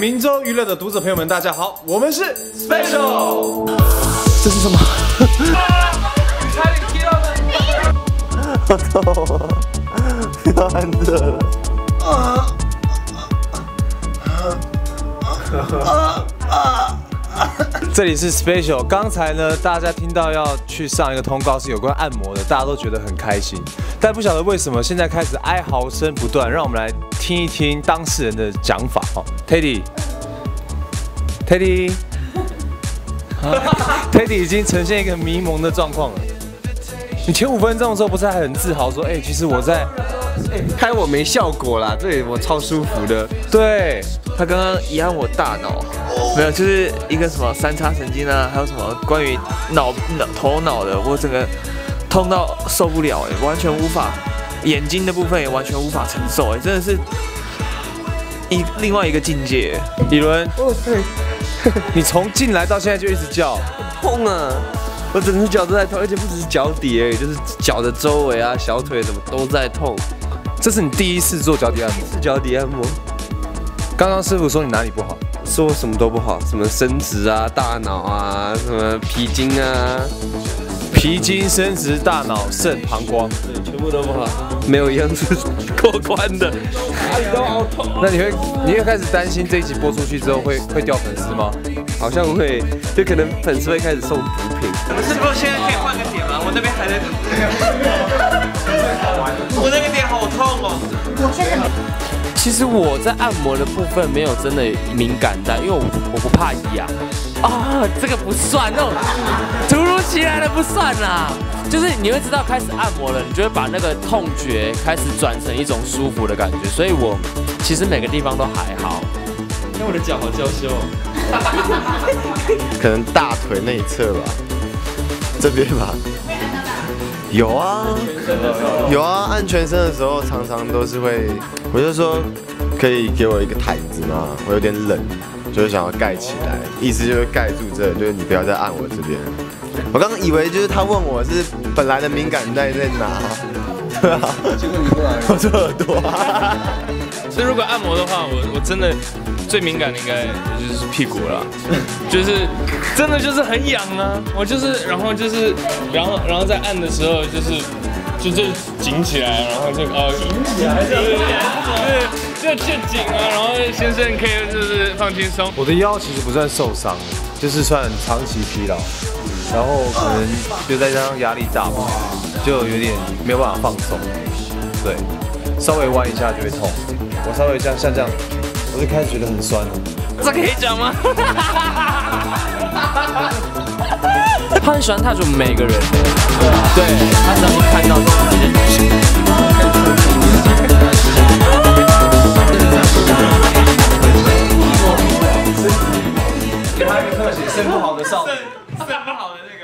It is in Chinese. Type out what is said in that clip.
明州娱乐的读者朋友们，大家好，我们是 Special。这是什么？差点踢到了。我操！太热了。这里是 Special。刚才呢，大家听到要去上一个通告是有关按摩的，大家都觉得很开心。但不晓得为什么现在开始哀嚎声不断，让我们来听一听当事人的讲法哦。Teddy，Teddy，Teddy 已经呈现一个迷蒙的状况了。你前五分钟的时候不是还很自豪说，哎、其实我在，拍我没效果啦，这里我超舒服的。对，他刚刚一按我大脑，没有，就是一个什么三叉神经啊，还有什么关于脑脑头脑的，我整个痛到受不了哎，完全无法，眼睛的部分也完全无法承受哎，真的是一另外一个境界。李伦，你从进来到现在就一直叫，痛啊！我整只脚都在痛，而且不只是脚底而已，就是脚的周围啊、小腿什么都在痛。这是你第一次做脚底按摩。是脚底按摩，刚刚师傅说你哪里不好？说我什么都不好，什么生殖啊、大脑啊、什么皮筋啊，皮筋、生殖、大脑、肾、膀胱。全部都不好，没有一样是过关的。那你会你会开始担心这一集播出去之后会会掉粉丝吗？好像会，就可能粉丝会开始送补品。是不是现在可以换个点吗？我那边还在，我那个点好痛哦。我现在其实我在按摩的部分没有真的敏感带，因为我我不怕痒。啊，这个不算，那种突如其来的不算啦。就是你会知道开始按摩了，你就会把那个痛觉开始转成一种舒服的感觉，所以我其实每个地方都还好。那我的脚好娇羞哦。可能大腿内侧吧，这边吧。有啊，有啊，按全身的时候常常都是会，我就说可以给我一个毯子吗？我有点冷，就是想要盖起来，意思就是盖住这，就是你不要再按我这边。我刚刚以为就是他问我是本来的敏感带在哪，对啊，结果你过来，我这耳朵啊。所以如果按摩的话，我我真的最敏感的应该就是屁股了，就是真的就是很痒啊，我就是然后就是然后然后在按的时候就是就就紧起来，然后就呃紧起来，对对对，就就紧啊，然后先生可以就是放轻松。我的腰其实不算受伤，就是算长期疲劳，然后可能就再加上压力大吧，就有点没有办法放松。对，稍微弯一下就会痛。我稍微这样像这样，我就开始觉得很酸了。这可以讲吗？他很喜欢我们每个人，对，他只要一看到就直接。给他一个特写，肾不好的少女。肾不好的那个。